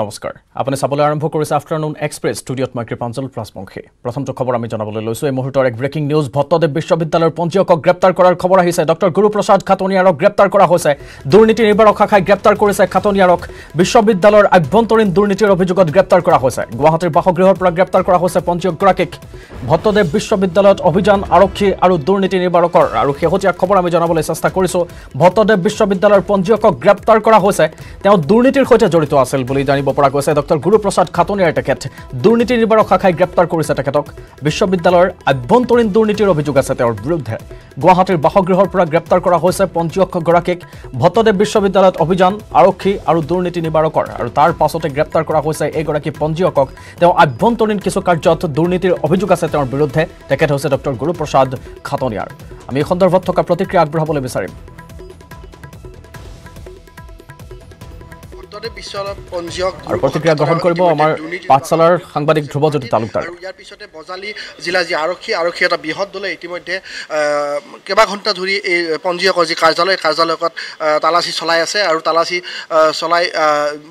নমস্কাৰ। আপুনি চাবলৈ আৰম্ভ কৰিছে আফটাৰনুন এক্সপ্ৰেছ ষ্টুডিঅ'ত মই কৃপাঞ্জল ৰাজবংশী প্ৰথমটো খবৰ আমি জনাবলৈ লৈছোঁ। এই মুহূৰ্তৰ এক ব্ৰেকিং নিউজ ভট্টদেৱ বিশ্ববিদ্যালয়ৰ পঞ্জীয়কক গ্ৰেপ্তাৰ কৰাৰ খবৰ আহিছে। ডক্টৰ গুৰুপ্ৰসাদ খাটনিয়াৰক গ্ৰেপ্তাৰ কৰা হৈছে। দুৰ্নীতি নিবাৰক শাখাই গ্ৰেপ্তাৰ কৰিছে খাটনিয়াৰক। বিশ্ববিদ্যালয়ৰ আভ্যন্তৰীণ দুৰ্নীতিৰ অভিযোগত গ্ৰেপ্তাৰ কৰা হৈছে। গুৱাহাটীৰ বাসগৃহৰ পৰা গ্ৰেপ্তাৰ কৰা হৈছে পঞ্জীয়কগৰাকীক। ভট্টদেৱ বিশ্ববিদ্যালয়ত অভিযান আৰক্ষী আৰু দুৰ্নীতি নিবাৰকৰ। আৰু শেহতীয়া খবৰ আমি জনাবলৈ চেষ্টা কৰিছোঁ। ভট্টদেৱ বিশ্ববিদ্যালয়ৰ পঞ্জীয়কক গ্ৰেপ্তাৰ কৰা হৈছে। তেওঁ দুৰ্নীতিৰ সৈতে জড়িত আছিল বুলি জানিব পৰা গৈছে। ডক্টৰ গুৰুপ্ৰসাদ খাটনিয়াৰ তেখেত দুৰ্নীতি নিবাৰক শাখাই গ্ৰেপ্তাৰ কৰিছে তেখেতক। বিশ্ববিদ্যালয়ৰ আভ্যন্তৰীণ দুৰ্নীতিৰ অভিযোগ আছে তেওঁৰ বিৰুদ্ধে। গুৱাহাটীৰ বাসগৃহৰ পৰা গ্ৰেপ্তাৰ কৰা হৈছে পঞ্জীয়কগৰাকীক। ভট্টদেৱ বিশ্ববিদ্যালয়ত অভিযান আৰক্ষী আৰু দুৰ্নীতি নিবাৰকৰ। আৰু তাৰ পাছতে গ্ৰেপ্তাৰ কৰা হৈছে এইগৰাকী পঞ্জীয়কক। তেওঁ আভ্যন্তৰীণ কিছু কাৰ্যত দুৰ্নীতিৰ অভিযোগ আছে তেওঁৰ বিৰুদ্ধে। তেখেত হৈছে ডক্টৰ গুৰুপ্ৰসাদ খাটনিয়াৰ। আমি এই সন্দৰ্ভত থকা প্ৰতিক্ৰিয়া আগবঢ়াবলৈ বিচাৰিম। পঞ্জীয়ক আৰু প্ৰতিক্ৰিয়া গ্ৰহণ কৰিব আমাৰ পাঠশালাৰ সাংবাদিক ধ্ৰুৱজ্যোতি তালুকদাৰ আৰু ইয়াৰ পিছতে বজালী জিলা যি আৰক্ষী আৰক্ষী এটা বৃহৎ দলে ইতিমধ্যে কেইবা ঘণ্টা ধৰি এই পঞ্জীয়কৰ যি কাৰ্যালয় কাৰ্যালয়ত তালাচী চলাই আছে আৰু তালাচী চলাই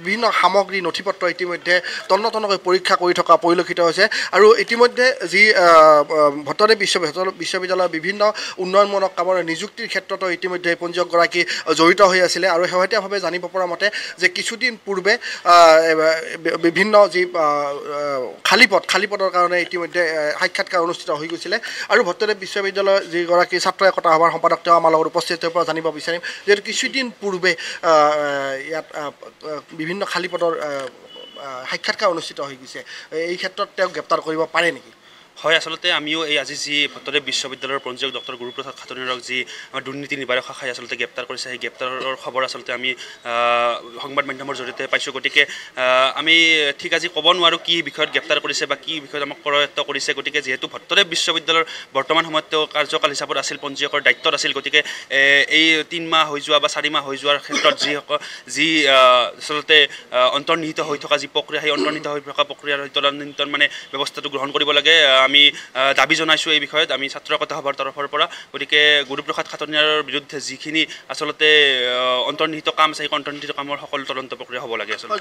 বিভিন্ন সামগ্ৰী নথি পত্ৰ ইতিমধ্যে তন্ন তন্নকৈ পৰীক্ষা কৰি থকা পৰিলক্ষিত হৈছে। আৰু ইতিমধ্যে যি ভট্টদেৱ বিশ্ব বিশ্ববিদ্যালয়ৰ বিভিন্ন উন্নয়নমূলক কামৰ নিযুক্তিৰ ক্ষেত্ৰতো ইতিমধ্যে পঞ্জীয়কগৰাকী জড়িত হৈ আছিলে। আৰু শেহতীয়াভাৱে জানিব পৰা মতে যে কিছুদিন পূৰ্বে বিভিন্ন যি খালী পদ খালী পদৰ কাৰণে ইতিমধ্যে সাক্ষাৎকাৰ অনুষ্ঠিত হৈ গৈছিলে। আৰু ভট্টদেৱ বিশ্ববিদ্যালয়ৰ যিগৰাকী ছাত্ৰ একতা সভাৰ সম্পাদক তেওঁ আমাৰ লগত উপস্থিত হৈ পৰা জানিব বিচাৰিম। যিহেতু কিছুদিন পূৰ্বে ইয়াত বিভিন্ন খালী পদৰ আহ, আহ, সাক্ষাৎকাৰ অনুষ্ঠিত হৈ গৈছে। এই ক্ষেত্ৰত তেওঁক গ্ৰেপ্তাৰ কৰিব পাৰে নেকি? হয় আচলতে আমিও এই আজি যি ভট্টদেৱ বিশ্ববিদ্যালয়ৰ পঞ্জীয়ক ডক্টৰ গুৰুপ্ৰসাদ খাটনিয়াৰক যি আমাৰ দুৰ্নীতি নিবাৰক শাখাই আচলতে গ্ৰেপ্তাৰ কৰিছে সেই গ্ৰেপ্তাৰৰ খবৰ আচলতে আমি সংবাদ মাধ্যমৰ জৰিয়তে পাইছোঁ। গতিকে আমি ঠিক আজি ক'ব নোৱাৰোঁ কি বিষয়ত গ্ৰেপ্তাৰ কৰিছে বা কি বিষয়ত আমাক কৰায়ত্ব কৰিছে। গতিকে যিহেতু ভট্টদেৱ বিশ্ববিদ্যালয়ৰ বৰ্তমান সময়ত তেওঁ কাৰ্যকাল হিচাপত আছিল পঞ্জীয়কৰ দায়িত্বত আছিল গতিকে এই তিনি মাহ হৈ যোৱা বা চাৰি মাহ হৈ যোৱাৰ ক্ষেত্ৰত যি যি আচলতে অন্তৰ্নিহিত হৈ থকা যি প্ৰক্ৰিয়া সেই অন্তৰ্নিহিত হৈ থকা প্ৰক্ৰিয়াৰ তদানীন্তন মানে ব্যৱস্থাটো গ্ৰহণ কৰিব লাগে। আমি দাবী জনাইছোঁ এই বিষয়ত। আমি ছাত্ৰ একতা সভাৰ তৰফৰ পৰা। গতিকে গুৰুপ্ৰসাদ খাটনিয়াৰৰ বিৰুদ্ধে যিখিনি আচলতে অন্তৰ্নিহিত কাম আছে সেই অন্তৰ্নিহিত কামৰ সকলো তদন্ত প্ৰক্ৰিয়া হ'ব লাগে আচলতে।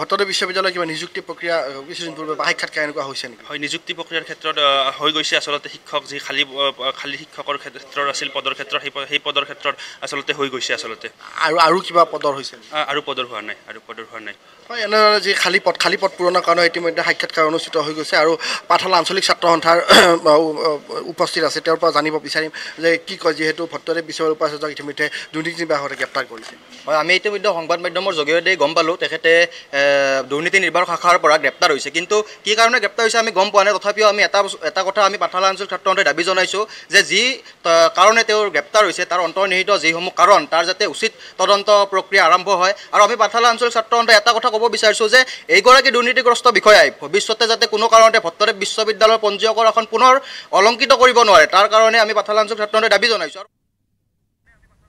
ভট্টদেৱ বিশ্ববিদ্যালয়ৰ কিবা নিযুক্তি প্ৰক্ৰিয়া কিছুদিন পূৰ্বে সাক্ষাৎকাৰ এনেকুৱা হৈছে নেকি? হয় নিযুক্তি প্ৰক্ৰিয়াৰ ক্ষেত্ৰত হৈ গৈছে আচলতে শিক্ষক যি খালী খালী শিক্ষকৰ ক্ষেত্ৰত আছিল পদৰ ক্ষেত্ৰত সেই সেই পদৰ ক্ষেত্ৰত আচলতে হৈ গৈছে আচলতে। আৰু আৰু কিবা পদৰ হৈছে আৰু পদৰ হোৱা নাই আৰু পদৰ হোৱা নাই। হয় এনেদৰে যি খালী পদ খালী পদ পূৰণৰ কাৰণে ইতিমধ্যে সাক্ষাৎকাৰ অনুষ্ঠিত হৈ গৈছে আৰু পাঠশালা আঞ্চলিক ছাত্ৰ সন্থাৰ উপস্থিত আছে তেওঁৰ পৰা জানিব বিচাৰিম যে কি কয় যিহেতু ভট্টদেৱ বিশ্ববিদ্যালয়ৰ উপাচাৰ্যক ইতিমধ্যে দুৰ্নীতি নিবাসতে গ্ৰেপ্তাৰ কৰিছে। হয় আমি ইতিমধ্যে সংবাদ মাধ্যমৰ জৰিয়তে গম পালোঁ তেখেতে দুৰ্নীতি নিৰ্বাহক শাখাৰ পৰা গ্ৰেপ্তাৰ হৈছে। কিন্তু কি কাৰণে গ্ৰেপ্তাৰ হৈছে আমি গম পোৱা নাই তথাপিও আমি এটা এটা কথা আমি পাঠালা অঞ্চল ছাত্ৰসন্থাই দাবী জনাইছোঁ যে যি কাৰণে তেওঁৰ গ্ৰেপ্তাৰ হৈছে তাৰ অন্তৰ্নিহিত যিসমূহ কাৰণ তাৰ যাতে উচিত তদন্ত প্ৰক্ৰিয়া আৰম্ভ হয়। আৰু আমি পাঠালা অঞ্চল ছাত্ৰসন্থাই এটা কথা ক'ব বিচাৰিছোঁ যে এইগৰাকী দুৰ্নীতিগ্ৰস্ত বিষয়াই ভৱিষ্যতে যাতে কোনো কাৰণতে ভট্টদেৱ বিশ্ববিদ্যালয়ৰ পঞ্জীয়কৰ এখন পুনৰ অলংকিত কৰিব নোৱাৰে। তাৰ কাৰণে আমি পাঠালা অঞ্চল ছাত্ৰসন্থাই দাবী জনাইছোঁ।